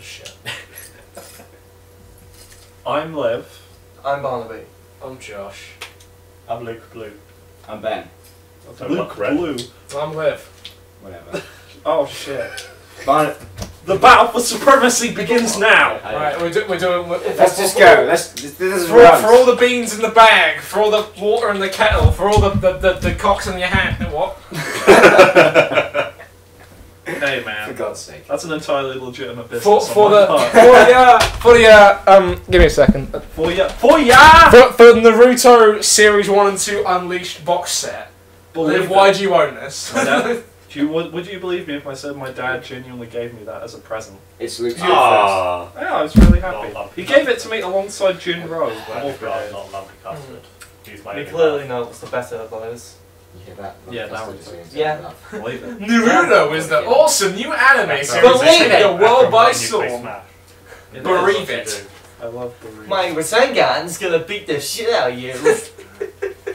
Shit. I'm Liv. I'm Barnaby. I'm Josh. I'm Luke Blue. I'm Ben. Oh, Luke Red. Blue. I'm Liv. Whatever. Oh shit. Barn- The battle for supremacy begins now. I- Right, we're, do, we're doing. We're, Let's just go. Let's. This, this is For, round. for all the beans in the bag, for all the water in the kettle, for all the, the, the, the cocks in your hand. What? Hey For. God's sake. That's an entirely legitimate business. For, for the part. for the uh, for the uh, um. Give me a second. For ya. For ya! For, for the Naruto Series One and Two Unleashed box set. Believe Liv, why do you own this? Do you, would, would you believe me if I said my dad genuinely gave me that as a present? It's Luke's Ah. Yeah, I was really happy. Not He gave it to me alongside Jin-Roh. Well, Wolf Brigade. not lumpy custard. Use my We clearly mouth. know what's the better of those. You hear that? Yeah, That's that the was- yeah. Believe it. Naruto is the awesome new anime That's series everything. that's taking the world by storm. Smash. It Bereave is. it. I love Bereave. My Rasengan's gonna beat the shit out of you.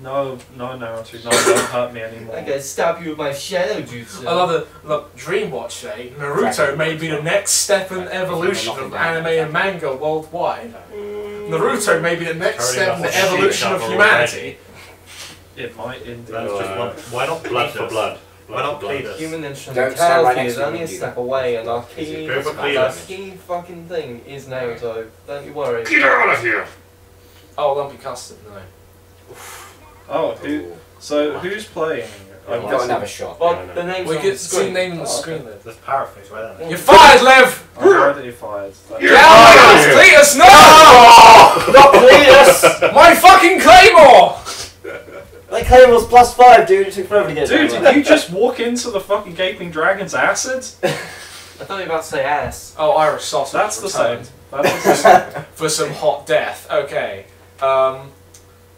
No, no, Naruto. No, don't hurt me anymore. I'm gonna stab you with my shadow jutsu. I love the look. Dreamwatch say Naruto may be the next step in evolution of anime and manga worldwide. Mm. Naruto may be the next step in the evolution of the humanity. It might indeed. That's just one. Why not blood for blood? Why not Blood. Cletus? Human Don't stand right instrumentality next is only a step that. away, and our Is key, it Go for our Cletus. key fucking thing is Naruto. Don't you worry. Get out of here! Oh, lumpy custard. No. Oh, who? So who's playing? I've I'm got another shot. Well, No, no. the name's We on get the see screen. name on the Oh, screen. okay. There's paraphrase right there. You're fired, Liv. I'm already fired. That- You're Get fired! out of here, Cletus! No! Not Cletus! My fucking claymore! That claim was plus five, dude. It took forever to get Dude, did you just walk into the fucking gaping dragon's acid? I thought you were about to say ass. Oh, Irish sausage. That's the same. That's the same. For some hot death. Okay. Um.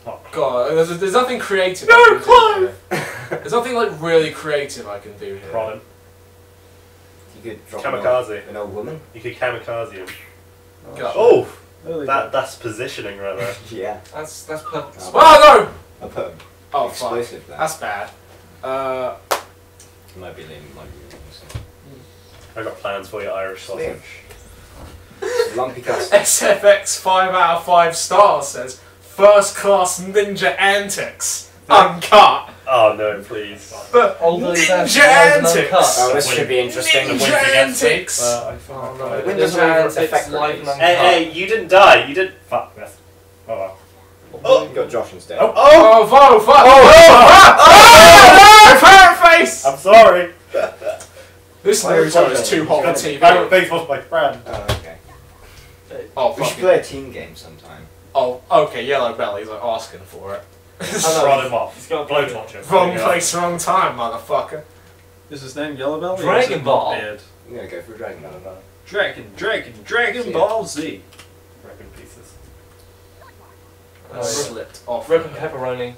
Oh, God, there's, there's nothing creative. No, I Clive! There's nothing like really creative I can do here. Prod him. You could drop Kamikaze. An old woman. You could kamikaze him. Go. Oh! That, that's positioning right there. Yeah. That's that's perfect. Oh. Oh I put an no! Oh fuck. explosive there. That's bad. Uh. Might be leaning, might be leaning. I got plans for your Irish sausage. Lumpy custard. SFX 5 out of 5 stars says First class ninja antics. Uncut. Oh no, please. But ninja antics. Oh, this should be interesting. Wins Ninja against me. antics. Uh, I Oh, no. cried. When Ninja does it antics affect live Hey, hey, you didn't die. You didn't. Fuck this. Well. Oh, you got Josh instead. Oh, Oh, oh, oh fuck! Oh, oh, oh, oh parrot oh, face! I'm sorry. This Why Naruto is talking? too hot on TV. Pirate Face was my friend. Oh, okay. Oh, We should it. play a team game sometime. Oh, okay, Yellow Belly's like asking for it. Oh, Prod him off. He's got a Blowtorch him. Wrong There you go. place, wrong time, motherfucker. Is his name Yellow Belly? Dragon Ball. Beard? I'm gonna go for dragon. No, no, no. Dragon, Dragon, Dragon Ball Z. Rip in pieces. I slipped off. Rip and pepperoni.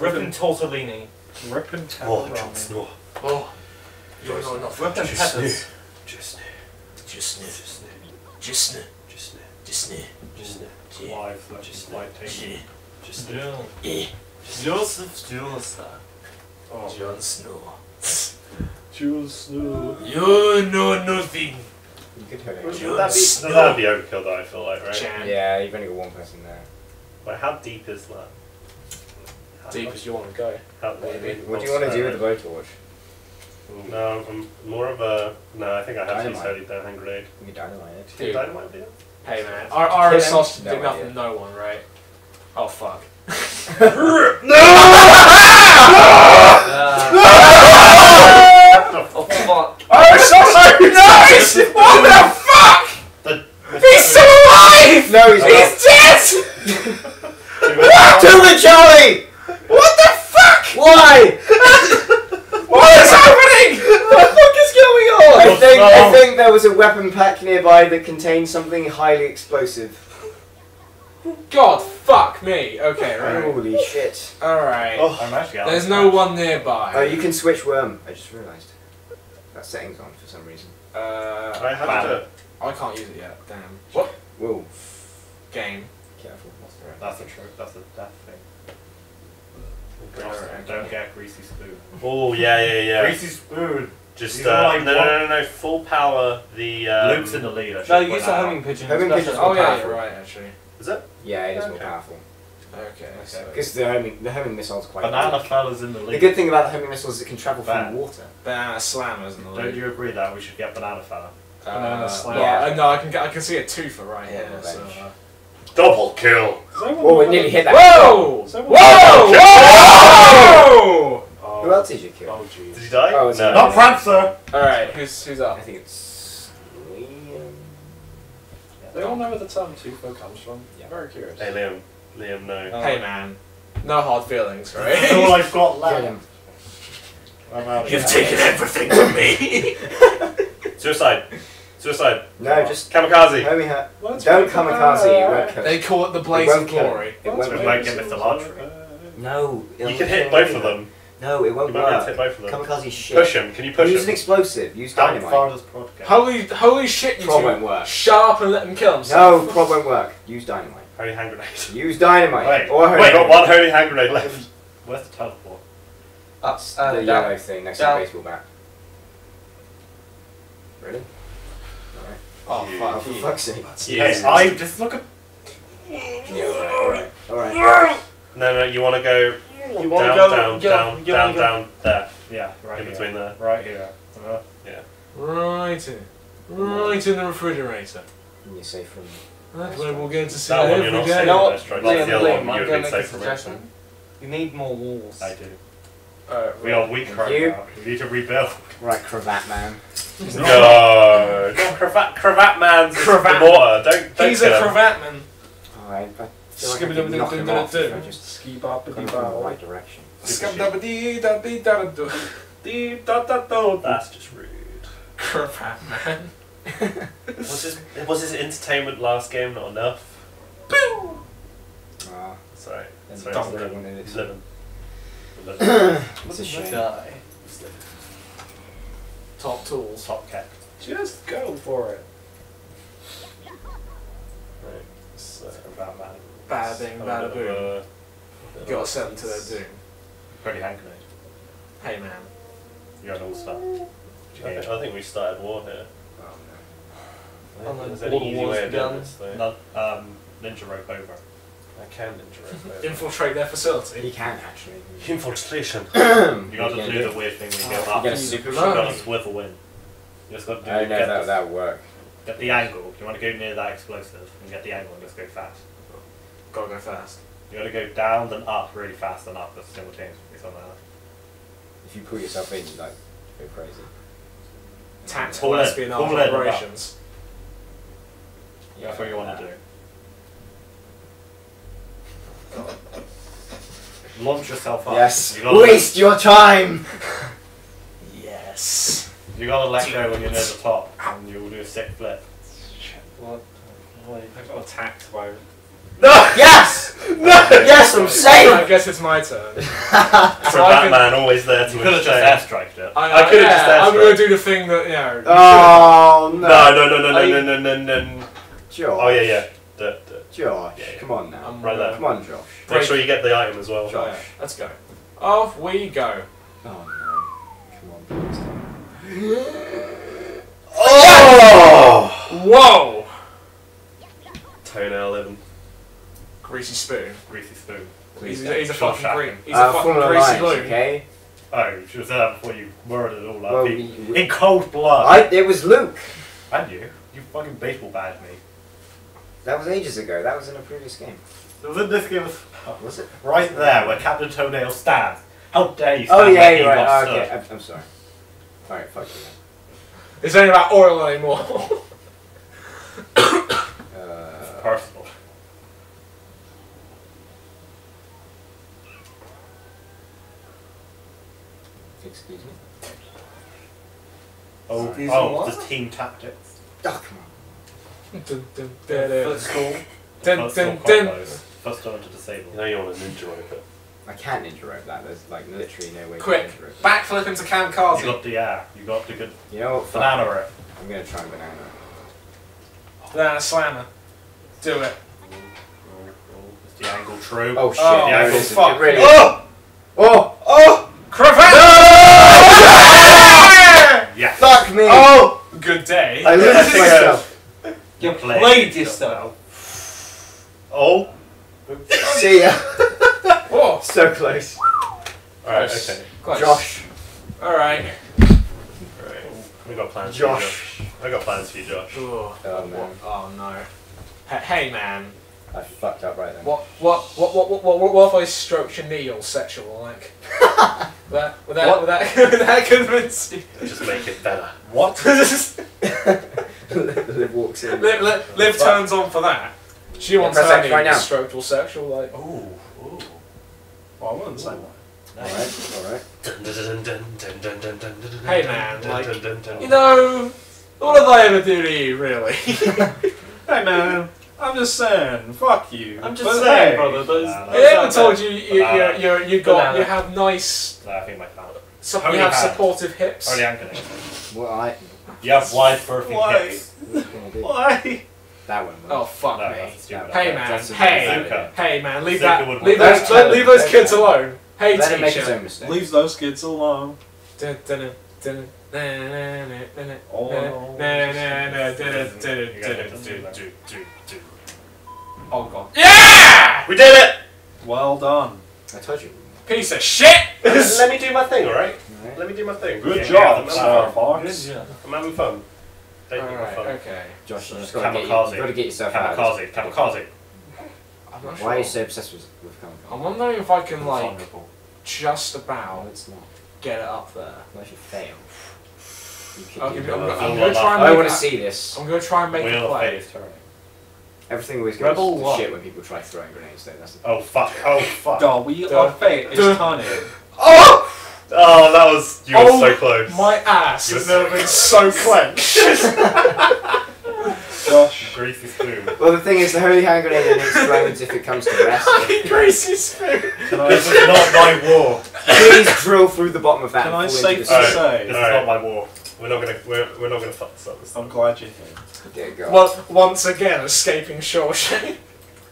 Rip and tortellini. Rip and Oh, pepperoni. Jon Snow. Oh, you're not enough. Rip and Just peppers. Just Just snip, Just just snip, Just just snip. Just Yeah. live. Just like taking. Just Eh, Joseph Joestar. Oh, Jon Snow. Jules Snow. You know nothing. You could hurt Would it. Jon that be? Snow. That'd be overkill, though. I feel like, right? Chan. Yeah, you've only got one person there. Like, how deep is that? How Deep much- as you want to go. How, Maybe. What do you want to do with the blowtorch? No, um, I'm more of a. No, I think I have to use Dynamite. Holy Hand Grenade. You can dynamite it. Dude. Dynamite be it? Hey man, our Irish Kill him? sausage No did nothing idea. to no one, right? Oh fuck. Oh fuck. Irish sausage! Nice! What the fuck? The, He's still alive! No, he's not. He's dead! To the Charlie! What the fuck? Why? What is happening? What the fuck is going on? I What's think I wrong? think there was a weapon pack nearby that contains something highly explosive. God, fuck me. Okay, right. Holy shit! Alright. Oh, I'm actually out. There's no one nearby. Oh, you can switch worm. I just realised. That setting's on for some reason. Uh, I have to. I can't use it yet. Damn. What? Whoa, Game. careful. What's the That's a trick. That's a death thing. Alright. Don't get greasy spoon. Oh yeah, yeah, yeah. Greasy spoon. Just uh, like no, no, no, no, no, full power. The um, Luke's in the lead. I should No, point use the that out. homing pigeon. Homing special. pigeon's Oh more yeah, powerful. you're right actually. Is it? Yeah, it is more Okay. powerful. Okay. so- Because the homing, the homing missile's quite Banana good. fella's in the lead. The good thing about the homing missile is it can travel Bad. through water. Banana slammers in the lead. Don't lead. you agree that we should get banana fella? Banana Uh, slam. Yeah, uh, no, I can get, I can see a twofer right Yeah, here. So, revenge. uh, Double kill. Is anyone Oh, it nearly hit that. whoa! Is anyone Whoa! Whoa! Oh, Who else did you kill? Oh Did jeez. he die? Oh, no. Not Prancer! All right, who's who's I think it's Liam. They all know where the term Tufo comes from. Yeah. Very curious. Hey Liam. Liam, no. Oh. Hey man, no hard feelings, All right? I've got Kill left. him. I'm out You've here. taken everything from me. Suicide. Suicide. No, just Kamikaze. homing her. Let's Don't kamikaze. You won't bad- they call it the blaze of glory. It Let's won't We make might work. get some Mr. Lottery. bad- No. You can hit both of them. No, it won't might be able work. hit both of them. Kamikaze shit. Push him. Can you push him? Use him? an explosive. Use How dynamite. far does prod go? Holy, holy shit! You Prod two won't work. sharp and let him kill No, himself. prod won't work. Use dynamite. Holy hand grenade. Use dynamite. Wait, or Wait, got one holy hand grenade left. Where's the teleport? Up, uh, the down. yellow thing next down. to the baseball bat. Really? Alright. Oh You- Oh, fuck for fuck's sake. Hey, I just look at. Yeah, alright. Alright. Alright. No, no, you want to go You want down, to go down, yeah, down, you down, wanna go- down, there. Yeah, right in here. between there. Right here. Uh, Right in, right in the refrigerator. And you're safe from. That's where we'll get to see That it one you're not safe You from. That's right. Liam, That's the other one you would gonna be safe from. suggestion. You need more walls. I do. Uh, We are weak right You- now. We need to rebuild. Right, cravat man. No, no, cravat, cravat man's Cravat. the mortar. Don't, don't He's a him. cravat man. Alright, I feel like I could knock him Skibidi-bidi-bidi-bidi-bidi. off if I just Ski got him from the boppity right direction. Scum-dabba-dee-da-dee-da-da-do. That's just rude. Cravat man. Was his was his entertainment last game not enough? Ah, Sorry, then sorry. don't he's go living. when it He's is. living. He's living. It's a shame. Die. Top tools. Top cat. Just go for it. Right. So, About man. Bada bing, a bada bit boom. a- bit Got a- to send them to their doom. Pretty hand grenade. Hey man. You're an all star. I think, I think we started war here. Oh, I And don't think then there's any easy wars way of doing begun. this though. No, um, ninja rope over. I can interact. Infiltrate their facility. He can actually. Infiltration. You gotta are you do the weird thing when you Oh, go up. You get a You super gotta swivel in. You just got to do I know get, that the, that would work. get the angle. You want to go near that explosive and get the angle and just go fast. Gotta go fast. You got to go down then up really fast and up simultaneously. Something like that. If you pull yourself in, you like go crazy. Tactical Pull espionage pull in, operations. That's what you want to do. Launch yourself up. Yes. You gotta, Waste your time. Yes. You gotta let go when you're near the top, and you'll do a sick flip. What? I got attacked by. No. Yes. No. Yes, I'm safe! I guess it's my turn. So So I can- Batman always there to You could have just entertain. airstriked it. I, I could've yeah, just I'm asked gonna do the thing that you know. you Oh no. No, no, no, no, Are no, you- no, no, no, no. Josh. Oh yeah, yeah. The, the. Josh, Yeah, yeah. come on now. I'm Right there. Come on, Josh. Make sure you get the item as well. Yeah. Let's go. Off we go. Oh no. Come on, please. Oh! Whoa! Toenail 11. Greasy spoon. Greasy spoon. He's, Please a- he's a fucking shotgun. great. He's uh, a fucking greasy Alliance, loon. okay? Oh, you should have said that before you murdered all our Well, people. we- In cold blood. I, it was Luke. And you. You fucking baseball bagged me. That was ages ago. That was in a previous game. It was in this game. of- Was it? Right there, where Captain Toenail stands. How dare you stand Oh yeah, where you're right. Oh, okay, I'm, I'm sorry. Alright, fuck you. This ain't about oil anymore. then. Uh, Personal. Excuse me. Oh, Excuse oh, me, what? just team tactics. Oh ah, come on. dun, dun, dun, dun. Footstool. Dun, First dun, dun. First turn to disable. You know you want a ninja rope it. I can't ninja rope that. There's like literally no way Quick, to ninja rope. backflip into You kamikaze. got the air. You got the good You know what? Fuck banana it. rip. I'm gonna try banana. Banana slammer. Do it. Is the angle true? Oh, oh shit! Oh, there it for is. fuck. It really. Oh! Oh! Oh! Cravat! Day. I lose myself. You Play played yourself. Oh. See ya. Whoa, oh. So close. Alright, okay. close. Josh. Alright. Alright. We got plans for you, Josh. Josh. I got plans for you, Josh. Oh, Oh, man. oh no. Hey, hey man, I fucked up right then. what what what what what what, what if I stroked your knee all sexual like? That, well, that, well, that. Just make it better. What? Liv walks in. Liv, Liv, Liv turns on for that. She wants press her right now. stroked or sexual, like. Ooh, ooh. Well, I wouldn't say that. All right, all right. Hey man, like, you know, what have I ever do to you, really? hey man. I'm just saying, fuck you. I'm just But saying, hey, brother. Those, Nah, I nah. those ever aren't told bad. you you you Banana. you, you got you have nice No, I think my fan. su- Only you have hand. supportive hips. Only ankle. What I. You have wide birthing Why? hips. What can I do? Why? That one. Oh fuck No, me. Hey man, That's a hey, hey man, leave Zuka that, leave those, that. leave those Let- kids alone. Hey Let him make his teacher. mistake. Leave those kids alone. Dun, dun, dun, dun, na, na, na, na, na, Oh, Oh god. Yeah! We did it! Well done. I told you. Piece of shit! let, let me do my thing, alright? Alright. Let me do my thing. Good Yeah, job, yeah, Star I'm- Fox. Good job. I'm having fun. Don't you Alright, fun? okay. Josh, you So just gotta get, you, you gotta get yourself out. of this. Kamikaze. Kamikaze. I'm not Why are you so obsessed with, with kamikaze? I'm wondering if I can like Vulnerable. just about it's not. get it up there. What if you fail? You can I'll do give that. you- I'm, Uh, I'm gonna try and I want to see this. I'm gonna try and make a Wheel of play. Fate. Everything always goes Rebel to what? shit when people try throwing grenades though. That's the Oh fuck. Oh fuck. The wheel Duh. of fate is Duh. turning. Oh! Oh, that was. You were Oh, so close. My ass You has never been so clenched. Josh. Greasy spoon. Well, the thing is, the holy hand grenade only explodes if it comes to rest. Greasy spoon. Can This I, is not my war. Please drill through the bottom of that. can and I fall safely into the Alright. sea. say, This is Alright. not my war. We're not gonna. We're, we're not gonna fuck this up this I'm glad you think. There you go. Well, once again, escaping Shawshank.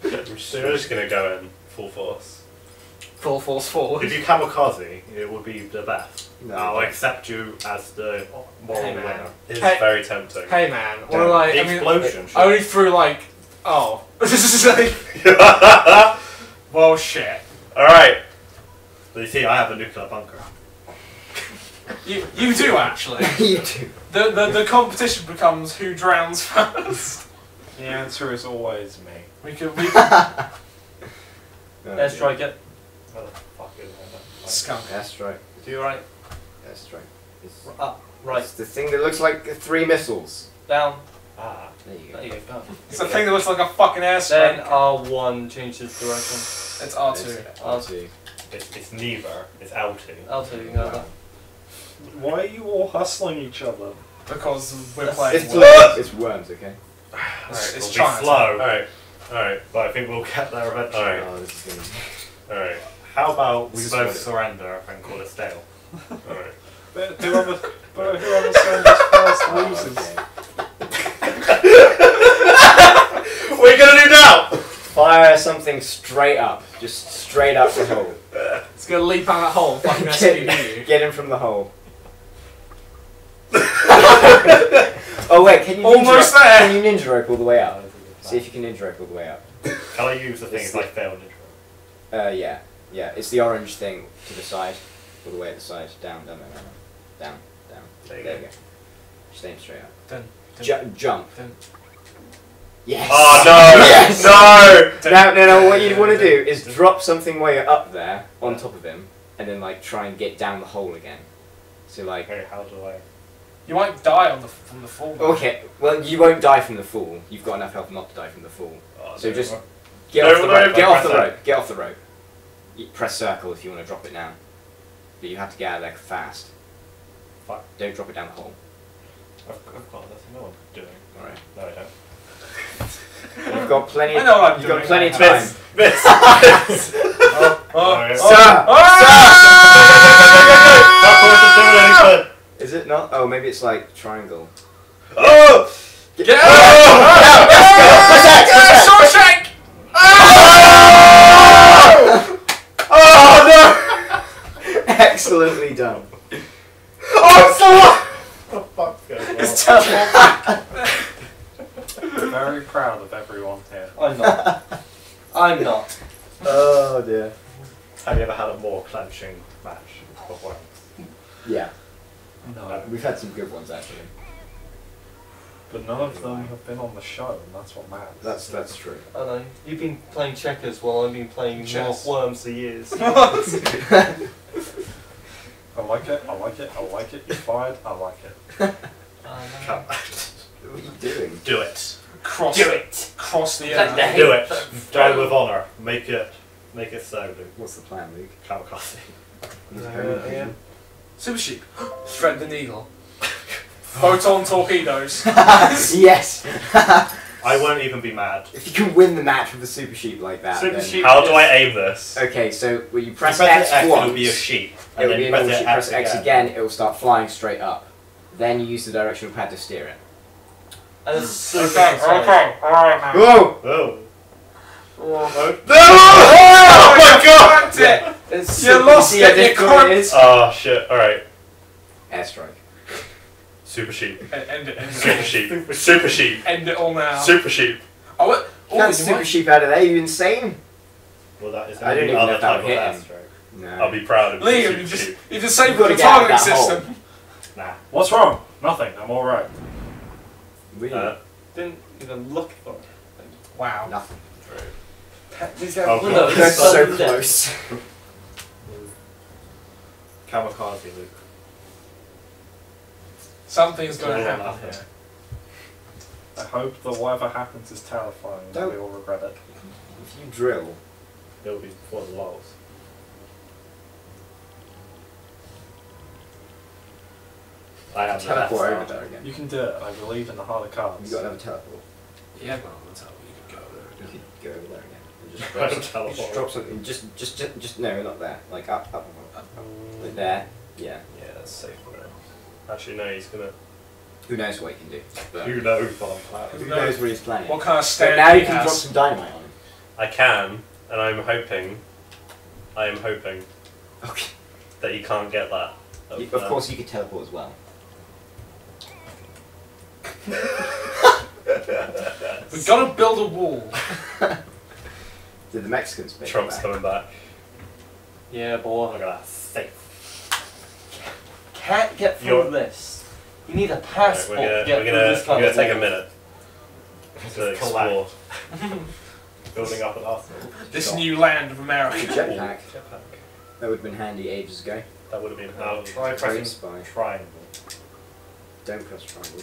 We're just, we're just gonna go in full force. Full force forward. If you kamikaze, it would be the best. No, I'll accept you as the moral Hey, winner. It's Hey. very tempting. Hey man, what Damn. like? The I mean, explosion. I only threw like, oh, this is like, well, shit. Alright. But you see, I have a nuclear bunker. You you do actually. you do. The, the the competition becomes who drowns first. The answer is always me. We could we could Let's dear. try get. Where the fuck is it? skunk. That's right. Do you right? That's right. It's, Up, right, it's the thing that looks like three missiles. down. Ah. There you go. There go. you go. It's the thing that looks like a fucking Then airstrike. R1 changes direction. It's R two. It's R2. It's, it's neither. It's L2. L2, you can go there. Why are you all hustling each other? Because we're playing. It's, Worms. worms. it's worms, okay? It's, it's It'll be China. slow, Alright. Alright. but I think we'll get there eventually. Alright. Oh, this is gonna Alright. How about we This is both what it- surrender and call it stale? Alright. But whoever, but whoever surrenders first Oh, loses. okay. What are you gonna do now? Fire something straight up. Just straight up the hole. It's gonna leap out that hole and fucking SPV you. Get him from the hole. oh wait, can you ninja Almost rope, there. Can you ninja rope all the way out? See if you can ninja rope all the way out. Can I use the thing It's if I fail intro? Uh, yeah, yeah. It's the orange thing to the side, all the way at the side. Down, down, down, down, down, down. There you There go. you go. Just aim straight up. Dun, dun, Ju- jump. dun. Yes. Oh no! Yes. No! Now, no, no. What you want to do is drop something while you're up there on top of him, and then like try and get down the hole again. So like, Okay, how do I? You might die on the from the fall. okay, well you won't die from the fall. You've got enough health not to die from the fall. Oh, So no, just- what? Get No, off the no, rope. no, Get off the press rope. Get off the rope. You press circle if you want to drop it down, but you have to get out of there fast. Fuck. Don't drop it down the hole. I've, I've got this. I know doing. All right. No, I don't. You've got plenty. I know what I'm You've doing. got plenty of I time. have. Miss! Miss! Oh, oh Alright. Oh. oh, Sir! That person's doing anything! Is it not? Oh, maybe it's like triangle. Oh! Get Oh! out! Let's go! Shawshank! Oh, oh Excellently done. no! Oh, it's so Oh, fuck's going on? It's terrible. Very proud of everyone here. I'm not. I'm not. Oh dear. Have you ever had a more clenching match before? Yeah, No. Uh, we've had some good ones actually. But none of them have been on the show, and that's what matters. That's that's true. I know. You've been playing checkers while I've been playing Chess. North Worms for years. I like it, I like it, I like it, you're fired, I like it. Come. What are you doing? Do it. Cross, Do it! cross the Like the earth. Do it. Die with honour. Make it. Make it so, Luke. What's the plan, Luke? Kamikaze. Uh, yeah. Super sheep. Threatened eagle. Photon torpedoes. yes. I won't even be mad. if you can win the match with the super sheep like that, Super then... sheep. How do I aim this? Okay, so when you press, you press X, X, once, it'll be a sheep. it And will be then an press auto- press X X again, it will start flying straight up. Then you use the directional pad to steer it. And it's super Okay, precise. okay, alright now. Whoa! Oh. Oh, Oh my god! Fucked it! It's You lost see it, you difficult cunt. Oh shit, alright. Airstrike. Super sheep. End it, end it. Super sheep. Super sheep. End it all now. Super sheep. Oh, what? You Oh, can't super might- sheep out of there, you insane? Well, that is I don't the even know other if that type would of hit him. airstrike. No. I'll be proud of you. Liam, super you just—you disabled gotta the get out of targeting that hole. system. Nah. What's wrong? Nothing, I'm alright. Really? Uh, Didn't even look for it. Wow. Nothing. These Oh, have God. windows. That's so sudden death. close. Kamikaze, Luke. Something's gonna happen here. I hope that whatever happens is terrifying and Don't- we all regret it. If you drill, It'll be for the lols. I am the best. teleport over there again. You can do it, I believe in the heart of cards. You got another teleport. Yeah, well, that's how you could go over there. You could go over there again. And just I drop, don't teleport. just drop something. Just, just, just, just, no, not there. Like up, up, up, up, up. Like there. Yeah. Yeah, that's safe for now. Actually, no, he's gonna. Who knows what he can do? But Who knows what I'm planning? who knows what he's planning? What kind of But stand now you can drop some dynamite on him. I can, and I'm hoping. I am hoping Okay. that he can't get that. You- Of course, you could teleport as well. We've got to build a wall. Did the Mexicans pick Trump's back? coming back. Yeah, boy. Look at that. Safe. Can't get through You're- this. You need a Right, passport we're gonna, to get we're through gonna, this kind we're gonna take a minute to explore. Building up an arsenal. This Shot. new land of America. jetpack. Jetpack. That would have been handy ages ago. That would have been Now handy. try Great pressing triangle. Don't press triangle.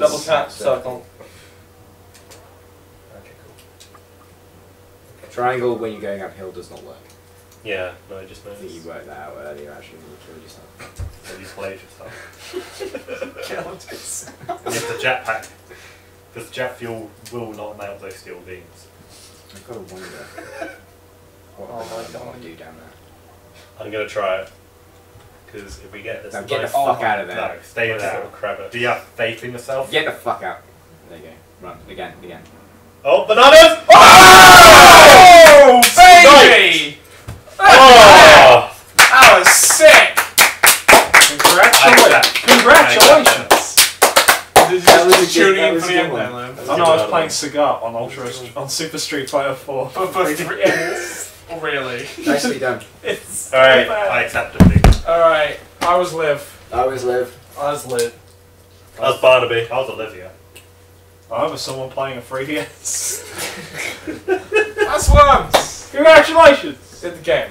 Double tap, circle. Okay, cool. Triangle when you're going uphill does not work. Yeah, no, I just I think you worked that out earlier actually when you killed yourself. So you played yourself. You have the jetpack. Because jet fuel will not melt those steel beams. I've got to wonder what Oh the hell my I God. want to do down there. I'm gonna try it. Because if we get this Now get the nice- fuck out of there. No, stay Nice there. little Crab Do you have faith in yourself? Get the fuck out. There you go. Run. Again, again. Oh, bananas! Oh, oh! baby! Oh! That was sick! Congratulations! Congratulations! Did you That was a good- tuning in for the end one. there, Liam? Oh no, I was playing Cigar on Ultra on Super Street Fighter 4. For, for three ends. Really? Nicely done. It's Alright, so. I accept defeat. Alright, I was Liv. I was Liv. I was Liv. I was Barnaby. I was Olivia. Oh, I was someone playing a 3DS. That's once! Congratulations! Did the game.